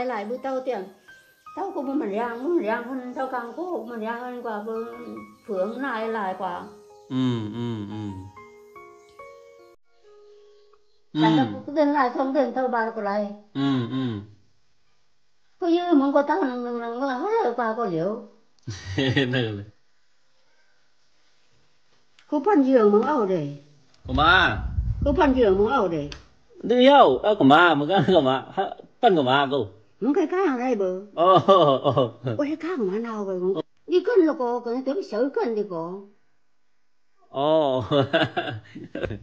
ừ lại lại bữa tao tiền. Tao cũng mình rang muốn rang hơn tao càng cố mình rang hơn quả phượng lại lại quả ừ ừ ừ. Ừ. cứ tên lại xong tên tao bà của lại. Ừ ừ. Có như muốn có tao nằng nằng nằng hết rồi quả có liệu nè có phân giường muốn ẩu để của ma có phân giường muốn ẩu để đi đâu ơ của ma mà cái của ma phân của ma cô 문개가안가이버 어허허. 왜가만 나오고 이건 놓고 그냥 좀 설건 되고. 어.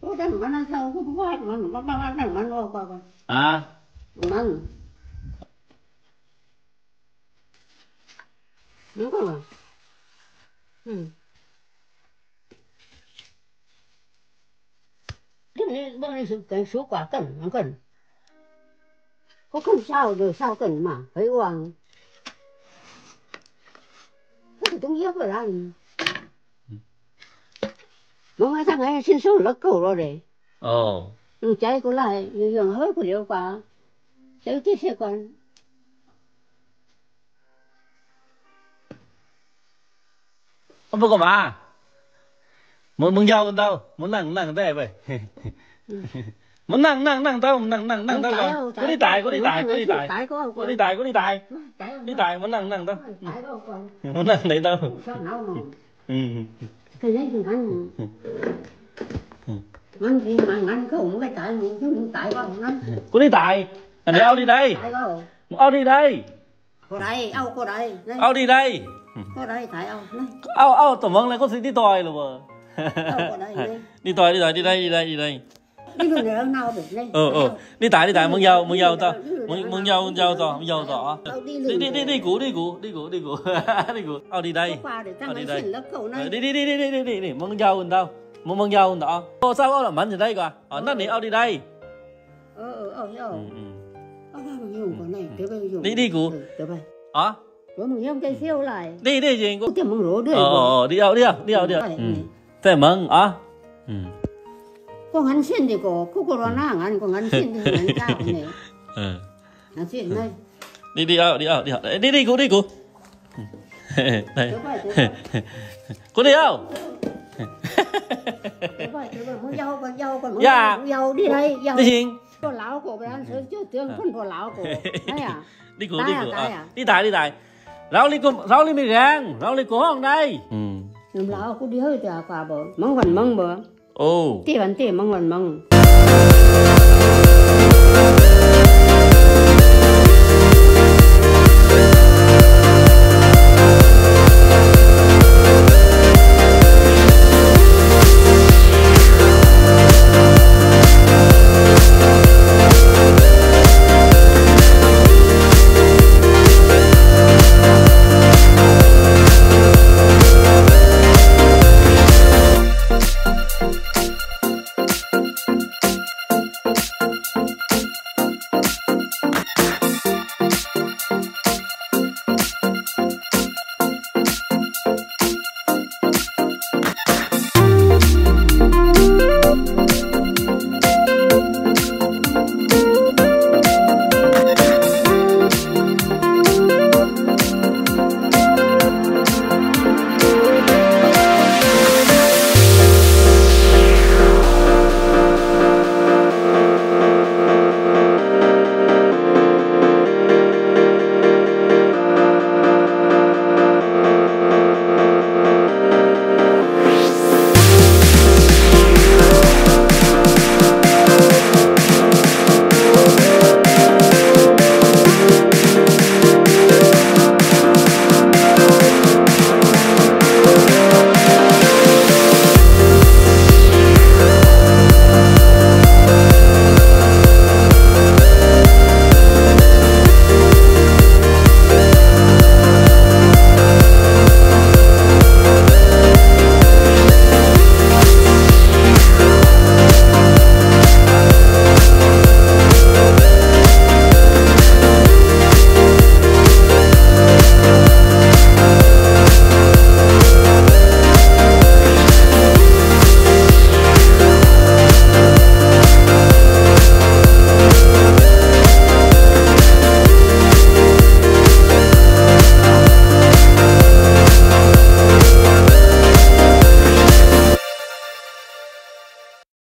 어떤 만한 사오고 누가 만 만만 만 오고. 아. 만. 누가? 응. 근데 뭐는 그 수과 건, 건 có không sao rồi sao cần mà phải hoàng cái tiếng yếu rồi anh mà mai thằng ấy xin số lắc cầu rồi đấy ồ chạy của lại dường hơi của điều quả chạy tiếp xe còn không có ma muốn muốn giao đâu muốn nặng nặng thế vậy muốn nặng nặng nặng đâu nặng nặng nặng đâu con có đi tài có đi tài có đi tài có đi tài có đi tài đi tài đâu tài có còn muốn nặng đấy mà? Ừ. Cái đấy thì thì mà có một cái tài một chứ tài có anh có đi tài anh đi ao đi đây ao đi đây. Có đây ao có đây. Ao đi đây. Có đây tài ao ao ao tổng vâng này có gì đi tòi rồi mà. Đi tòi đi tòi đi đây đi đây đi đây đi này ờ ờ. đi tài đi tài muốn giao muốn giao tao. muốn muốn giao giao tao muốn giao tao đi đi đi đi đi cú đi cú đi cú đi cú đi cú ao đi đây. Tăng đi đây. này. đi đi đi đi đi đi đi đi. Mình đâu muốn muốn giao mình đó ô sao ao là mạnh gì đây cơ? Ở nó đi ao đi đây. Ờ ờ ờ ờ ừ ừ. Này. Đi, đi à Rồi mình dùng cái siêu lại. đi đi gì? Có tiền mình rổ đưa. ờ ờ đi ao đi ao đi ao đi ừ. thế mừng à ừ 公安县的个，可可罗那俺公安县的人家呢。嗯。那是那。你你好，你好，你好，哎，你你哥，你哥。嘿嘿，哥你好。dạ đi hiền có lão cổ bên anh chứ tưởng con có lão cổ đấy à đi cổ đi cổ đi tài đi tài lão đi cổ lão đi mì rang lão đi cổ không đây lão cũng đi hơi tà quả bờ mong phần mong bờ 哦，对完对，蒙完蒙。